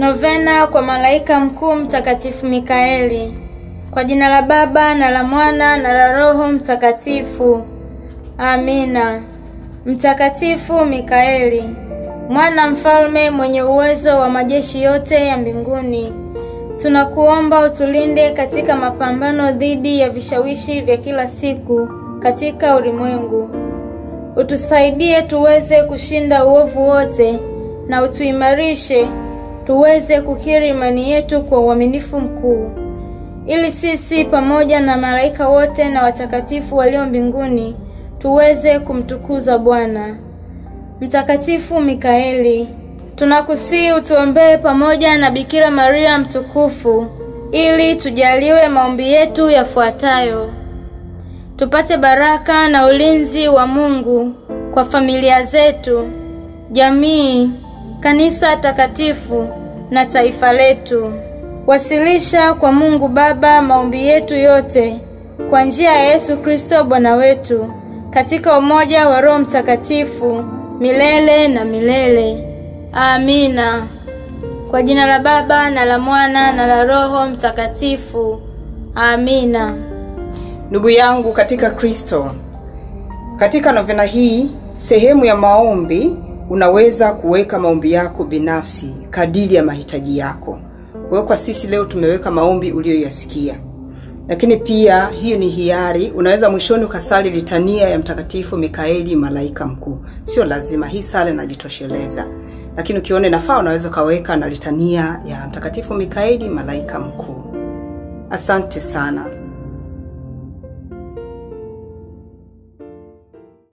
Novena kwa malaika mkuu mtakatifu Mikaeli. Kwa jina la Baba na la Mwana na la Roho Mtakatifu. Amina. Mtakatifu Mikaeli, mwana mfalme mwenye uwezo wa majeshi yote ya mbinguni, tunakuomba utulinde katika mapambano dhidi ya vishawishi vya kila siku katika ulimwengu. Utusaidie tuweze kushinda uovu wote na utuimarishe tuweze kukiri imani yetu kwa uaminifu mkuu, ili sisi pamoja na malaika wote na watakatifu walio mbinguni tuweze kumtukuza Bwana. Mtakatifu Mikaeli, tunakusihi utuombee pamoja na Bikira Maria mtukufu ili tujaliwe maombi yetu yafuatayo: tupate baraka na ulinzi wa Mungu kwa familia zetu, jamii, kanisa takatifu na taifa letu. Wasilisha kwa Mungu Baba maombi yetu yote kwa njia ya Yesu Kristo Bwana wetu katika umoja wa Roho Mtakatifu milele na milele. Amina. Kwa jina la Baba na la Mwana na la Roho Mtakatifu. Amina. Ndugu yangu katika Kristo, katika novena hii sehemu ya maombi unaweza kuweka maombi yako binafsi kadiri ya mahitaji yako. Kwa hiyo kwa sisi leo tumeweka maombi uliyoyasikia, lakini pia hiyo ni hiari. Unaweza mwishoni ukasali litania ya Mtakatifu Mikaeli malaika mkuu, sio lazima, hii sala inajitosheleza. Lakini ukiona inafaa, unaweza ukaweka na litania ya Mtakatifu Mikaeli malaika mkuu. Asante sana.